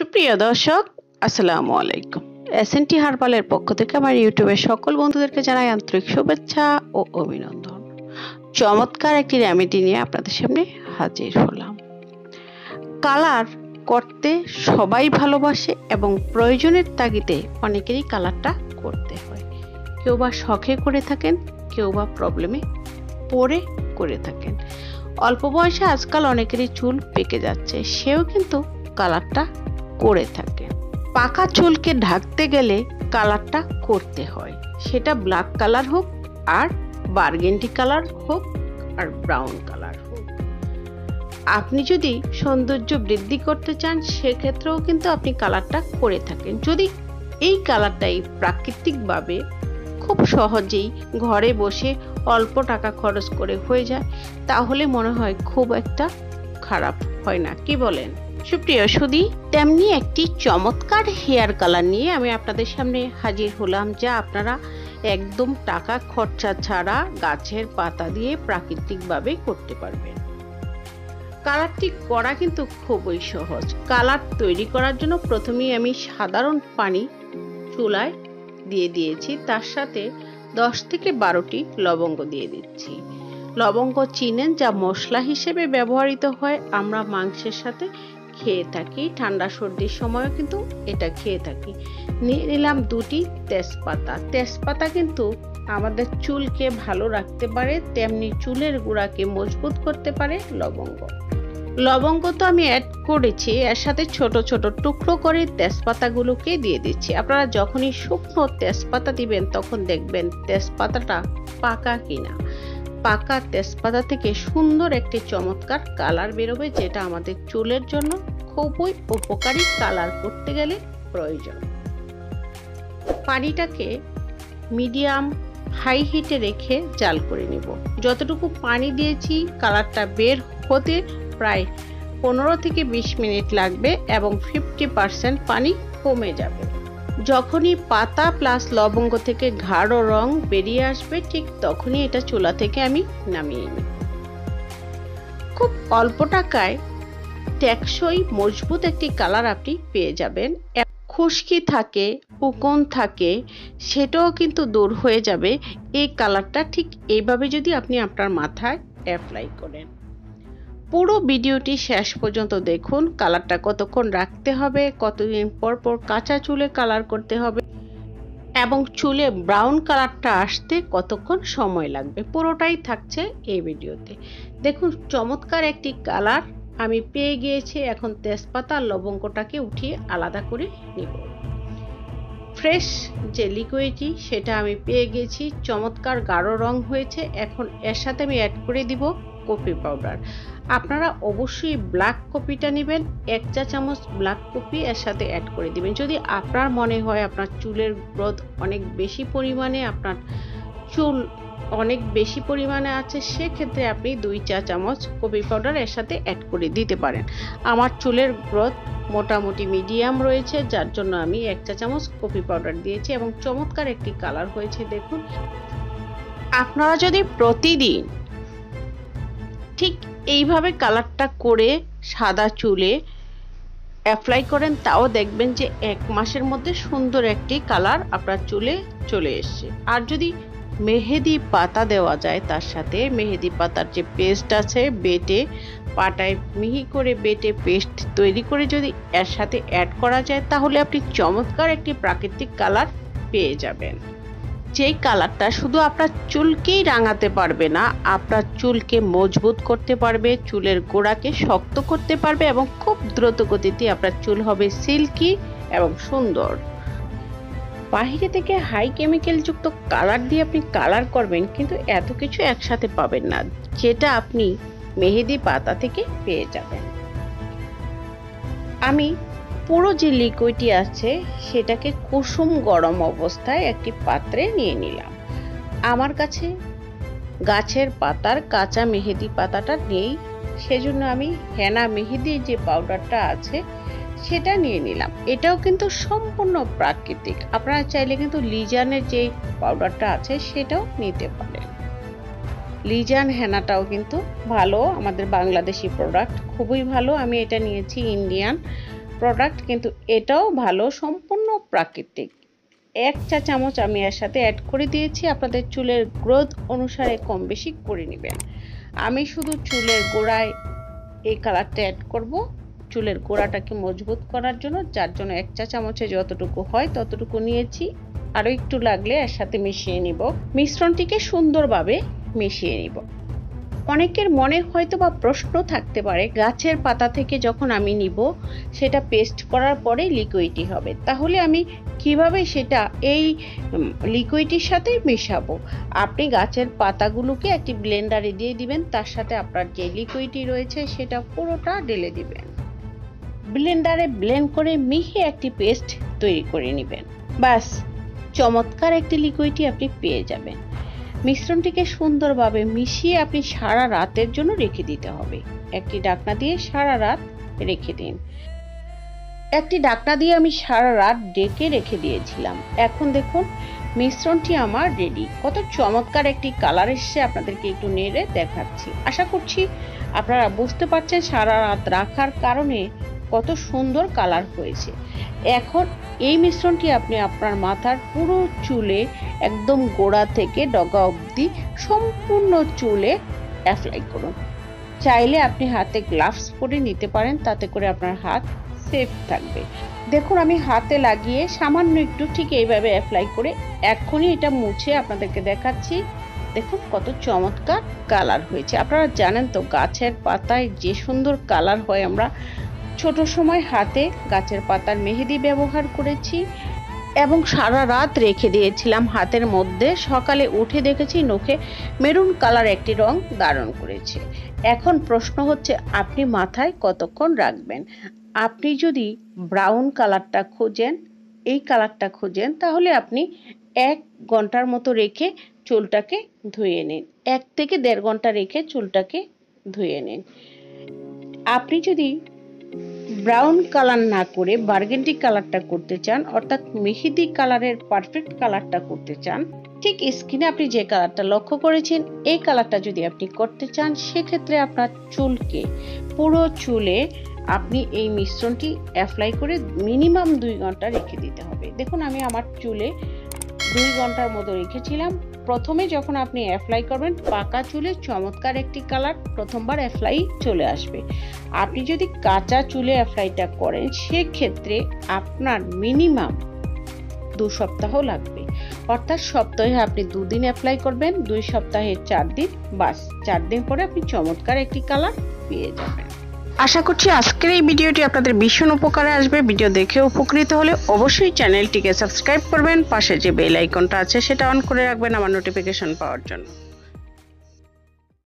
সুপ্রিয় দর্শক, আসসালামু আলাইকুম। এসএনটি হারপালের পক্ষ থেকে আমার ইউটিউবের সকল বন্ধুদেরকে জানাই আন্তরিক শুভেচ্ছা ও অভিনন্দন। চমৎকার একটি রেমেডি নিয়ে আপনাদের সামনে হাজির হলাম। কালার করতে সবাই ভালোবাসে এবং প্রয়োজনের তাগিদে অনেকেরই কালারটা করতে হয়। কেউ বা শখে করে থাকেন, কেউ বা প্রবলেমে পড়ে করে থাকেন। অল্প বয়সে আজকাল অনেকেরই চুল পেকে যাচ্ছে, সেও কিন্তু কালারটা করে থাকে। পাকা চুলকে ঢাকতে গেলে কালারটা করতে হয়। সেটা ব্ল্যাক কালার হোক আর বার্গেন্ডি কালার হোক আর ব্রাউন কালার হোক। আপনি যদি সৌন্দর্য বৃদ্ধি করতে চান, সেক্ষেত্রেও কিন্তু আপনি কালারটা করে থাকেন। যদি এই কালারটাই প্রাকৃতিকভাবে খুব সহজেই ঘরে বসে অল্প টাকা খরচ করে হয়ে যায়, তাহলে মনে হয় খুব একটা খারাপ হয় না। কি বলেন? সুপ্রিয় সুদী তেমনি একটি চমৎকার হেয়ার কালার নিয়ে আমি আপনাদের সামনে হাজির হলাম, যা আপনারা একদম টাকা খরচা ছাড়া গাছের পাতা দিয়ে প্রাকৃতিকভাবে করতে পারবেন। কালারটি করা কিন্তু খুবই সহজ। কালার তৈরি করার জন্য প্রথমেই আমি সাধারণ পানি চুলায় দিয়ে দিয়েছি, তার সাথে দশ থেকে বারোটি লবঙ্গ দিয়ে দিচ্ছি। লবঙ্গ চিনেন যা মশলা হিসেবে ব্যবহৃত হয়, আমরা মাংসের সাথে খেয়ে থাকি, ঠান্ডা সর্দির সময়ও কিন্তু এটা খেয়ে থাকি। নিয়ে নিলাম দুটি তেজপাতা। তেজপাতা কিন্তু আমাদের চুলকে ভালো রাখতে পারে, তেমনি চুলের গুঁড়াকে মজবুত করতে পারে লবঙ্গ। লবঙ্গ তো আমি অ্যাড করেছি, এর সাথে ছোট ছোট টুকরো করে তেজপাতাগুলোকে দিয়ে দিচ্ছি। আপনারা যখনই শুকনো তেজপাতা দিবেন, তখন দেখবেন তেজপাতাটা পাকা কিনা। পাকা তেজপাতা থেকে সুন্দর একটি চমৎকার কালার বেরোবে, যেটা আমাদের চুলের জন্য খুবই উপকারী কালার করতে গেলে প্রয়োজন। পানিটাকে মিডিয়াম হাই হিটে রেখে জাল করে নিব। যতটুকু পানি দিয়েছি, কালারটা বের হতে প্রায় পনেরো থেকে বিশ মিনিট লাগবে এবং ফিফটি পার্সেন্ট পানি কমে যাবে। যখনই পাতা প্লাস লবঙ্গ থেকে গাঢ় রং বেরিয়ে আসবে, ঠিক তখনই এটা চুলা থেকে আমি নামিয়ে নিই খুব অল্প টাকায় টেকসই মজবুত একটি কালার আপনি পেয়ে যাবেন। খুশকি থাকে, উকন থাকে, সেটাও কিন্তু দূর হয়ে যাবে। এই কালারটা ঠিক এইভাবে যদি আপনি আপনার মাথায় অ্যাপ্লাই করেন। পুরো ভিডিওটি শেষ পর্যন্ত দেখুন, কালারটা কতক্ষণ রাখতে হবে, কতদিন পর পর কাঁচা চুলে কালার করতে হবে, এবং চুলে ব্রাউন কালারটা আসতে কতক্ষণ সময় লাগবে। পুরোটাই থাকছে এই ভিডিওতে। দেখুন, চমৎকার একটি কালার। আমি পেয়ে গিয়েছি, এখন তেজপাতা, লবঙ্গটাকে উঠিয়ে আলাদা করে নিব। ফ্রেশ যে লিকুইডটি সেটা আমি পেয়ে গেছি চমৎকার গাঢ় রং হয়েছে। এখন এর সাথে আমি অ্যাড করে দিব। কফি পাউডার আপনারা অবশ্যই ব্ল্যাক কপিটা নেবেন, এক চা চামচ ব্ল্যাক কপি এর সাথে অ্যাড করে দিবেন। যদি আপনার মনে হয় আপনার চুলের গ্রোথ অনেক বেশি পরিমাণে, আপনার চুল অনেক বেশি পরিমাণে আছে, সেক্ষেত্রে আপনি দুই চা চামচ কপি পাউডার এর সাথে অ্যাড করে দিতে পারেন। আমার চুলের গ্রোথ মোটামুটি মিডিয়াম রয়েছে, যার জন্য আমি এক চা চামচ কপি পাউডার দিয়েছি এবং চমৎকার একটি কালার হয়েছে, দেখুন। আপনারা যদি প্রতিদিন ঠিক এইভাবে কালারটা করে সাদা চুলে অ্যাপ্লাই করেন, তাও দেখবেন যে এক মাসের মধ্যে সুন্দর একটি কালার আপনার চুলে চলে এসছে। আর যদি মেহেদি পাতা দেওয়া যায় তার সাথে, মেহেদি পাতার যে পেস্ট আছে বেটে, পাটায় মিহি করে বেটে পেস্ট তৈরি করে যদি এর সাথে অ্যাড করা যায়, তাহলে আপনি চমৎকার একটি প্রাকৃতিক কালার পেয়ে যাবেন। যেই কালারটা, শুধু আপনার চুলকেই রাঙাতে পারবে না, আপনার চুলকে মজবুত করতে পারবে, চুলের গোড়াকে শক্ত করতে পারবে এবং খুব দ্রুত গতিতে আপনার চুল হবে সিল্কি এবং সুন্দর। বাহিরে থেকে হাই কেমিক্যাল যুক্ত কালার দিয়ে আপনি কালার করবেন, কিন্তু এত কিছু একসাথে পাবেন না, যেটা আপনি মেহেদি পাতা থেকে পেয়ে যাবেন। আমি পুরো যে লিকুইডটি আছে, সেটাকে কুসুম গরম অবস্থায় একটি পাত্রে নিয়ে নিলাম। আমার কাছে গাছের পাতার কাঁচা মেহেদি পাতাটা নেই, সেজন্য আমি হেনা মেহেদি যে পাউডারটা আছে, সেটা নিয়ে নিলাম। এটাও কিন্তু সম্পূর্ণ প্রাকৃতিক। আপনারা চাইলে কিন্তু লিজানের যে পাউডারটা আছে, সেটাও নিতে পারেন। লিজান হেনাটাও কিন্তু ভালো, আমাদের বাংলাদেশি প্রোডাক্ট খুবই ভালো। আমি এটা নিয়েছি ইন্ডিয়ান প্রোডাক্ট কিন্তু এটাও ভালো, সম্পূর্ণ প্রাকৃতিক। এক চা চামচ আমি এর সাথে অ্যাড করে দিয়েছি, আপনাদের চুলের গ্রোথ অনুসারে কম বেশি করে নেবেন। আমি শুধু চুলের গোড়ায় এই কালারটা অ্যাড করব, চুলের গোড়াটাকে মজবুত করার জন্য, যার জন্য এক চা চামচে যতটুকু হয় ততটুকু নিয়েছি। আরও একটু লাগলে এর সাথে মিশিয়ে নিব। মিশ্রণটিকে সুন্দরভাবে মিশিয়ে নিব। অনেকের মনে হয়তো বা প্রশ্ন থাকতে পারে, গাছের পাতা থেকে যখন আমি নিব, সেটা পেস্ট করার পরে লিকুইডটি হবে। তাহলে আমি কীভাবে সেটা এই লিকুইডটির সাথে মেশাবো? আপনি গাছের পাতাগুলোকে একটি ব্লেন্ডারে দিয়ে দিবেন, তার সাথে আপনার যে লিকুইডটি রয়েছে, সেটা পুরোটা ঢেলে দিবেন। ব্লেন্ডারে ব্লেন্ড করে মিহি একটি পেস্ট তৈরি করে নেবেন। ব্যাস, চমৎকার একটি লিকুইডটি আপনি পেয়ে যাবেন। মিশ্রণটিকে সুন্দরভাবে মিশিয়ে আপনি সারা রাতের জন্য রেখে দিতে হবে। একটি ডাকনা দিয়ে সারা রাত রেখে দিন। একটি ডাকনা দিয়ে আমি সারা রাত ডেকে রেখে দিয়েছিলাম। এখন দেখুন, মিশ্রণটি আমার রেডি কত চমৎকার একটি কালার এসছে আপনাদেরকে একটু নেড়ে দেখাচ্ছি। আশা করছি আপনারা বুঝতে পারছেন সারা রাত রাখার কারণে কত সুন্দর কালার হয়েছে। এখন এই মিশ্রণটি আপনি আপনার মাথার পুরো চুলে একদম গোড়া থেকে ডগা অবধি সম্পূর্ণ চুলে অ্যাপ্লাই করুন। চাইলে আপনি হাতে গ্লাভস পরে নিতে পারেন, তাতে করে আপনার হাত সেফ থাকবে। দেখুন, আমি হাতে লাগিয়ে সামান্য একটু ঠিক এইভাবে অ্যাপ্লাই করে এখনই এটা মুছে আপনাদেরকে দেখাচ্ছি। দেখুন, কত চমৎকার কালার হয়েছে। আপনারা জানেন তো, গাছের পাতায় যে সুন্দর কালার হয় আমরা ছোট সময় হাতে গাছের পাতার মেহেদি ব্যবহার করেছি এবং সারা রাত রেখে দিয়েছিলাম হাতের মধ্যে। সকালে উঠে দেখেছি নখে মেরুন কালার একটি রং ধারণ করেছে। এখন প্রশ্ন হচ্ছে, আপনি মাথায় কতক্ষণ রাখবেন? আপনি যদি ব্রাউন কালারটা খোঁজেন, এই কালারটা খোঁজেন, তাহলে আপনি এক ঘণ্টার মতো রেখে চুলটাকে ধুয়ে নিন। এক থেকে দেড় ঘণ্টা রেখে চুলটাকে ধুয়ে নিন। আপনি যদি ব্রাউন কালার না করে বার্গেন্ডি কালারটা করতে চান, অর্থাৎ মেহেদি কালারের পারফেক্ট কালারটা করতে চান, ঠিক স্কিনে আপনি যে কালারটা লক্ষ্য করেছেন, এই কালারটা যদি আপনি করতে চান, সেক্ষেত্রে আপনার চুলকে, পুরো চুলে আপনি এই মিশ্রণটি অ্যাপ্লাই করে মিনিমাম দুই ঘণ্টা রেখে দিতে হবে। দেখুন, আমি আমার চুলে দুই ঘণ্টার মতো রেখেছিলাম প্রথমে যখন আপনি অ্যাপ্লাই করবেন, পাকা চুলে চমৎকার একটি কালার প্রথমবার অ্যাপ্লাই চলে আসবে। আপনি যদি কাঁচা চুলে অ্যাপ্লাইটা করেন, সেক্ষেত্রে আপনার মিনিমাম দু সপ্তাহ লাগবে। অর্থাৎ সপ্তাহে আপনি দুদিন অ্যাপ্লাই করবেন, দুই সপ্তাহে চার দিন, বাস, চার দিন পরে আপনি চমৎকার একটি কালার পেয়ে যাবেন। আশা করছি আজকের এই ভিডিওটি আপনাদের ভীষণ উপকারে আসবে। ভিডিও দেখে উপকৃত হলে অবশ্যই চ্যানেলটিকে সাবস্ক্রাইব করবেন, পাশে যে বেল আইকনটা আছে সেটা অন করে রাখবেন আমার নোটিফিকেশন পাওয়ার জন্য।